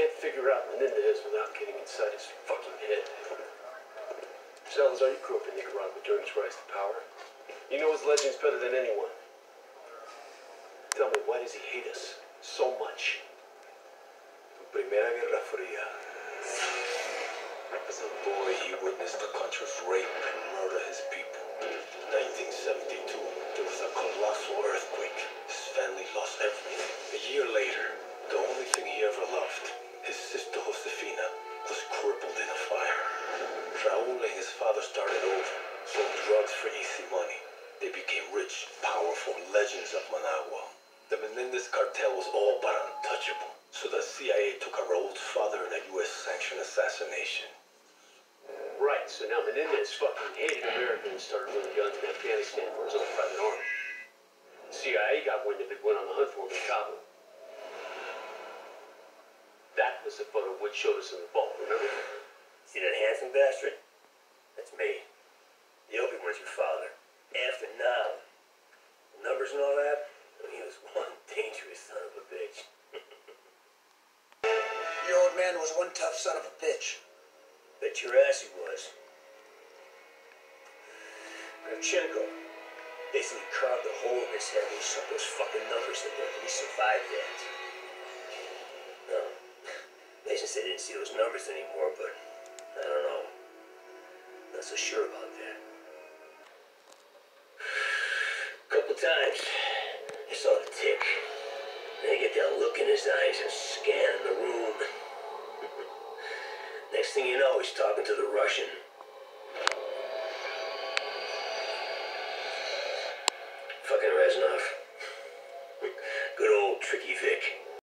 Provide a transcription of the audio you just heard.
can't figure out Menendez without getting inside his fucking head. Salazar, you grew up in Nicaragua during his rise to power. You know his legends better than anyone. Tell me, why does he hate us so much? Primera Guerra Fría. As a boy, he witnessed the country's rape and murder his people. 1972, there was a colossal Raúl and his father started over, sold drugs for easy money. They became rich, powerful legends of Managua. The Menendez cartel was all but untouchable, so the CIA took out Raúl's father in a U.S. sanctioned assassination. Right, so now Menendez fucking hated Americans and started running guns in Afghanistan for his own private army. The CIA got wind of it, went on the hunt for him in Kabul. That was the photo Wood showed us in the vault, remember? See that handsome bastard? Me. The Opie one's your father. After now, numbers and all that, he was one dangerous son of a bitch. Your old man was one tough son of a bitch. Bet your ass he was. Kravchenko basically carved a hole in his head and he shoved those fucking numbers in there, he survived that. No. Patients said they didn't see those numbers anymore, but so sure about that. Couple times, I saw the tic. I get that look in his eyes and scan the room. Next thing you know, he's talking to the Russian. Fucking Reznov. Good old Tricky Vic.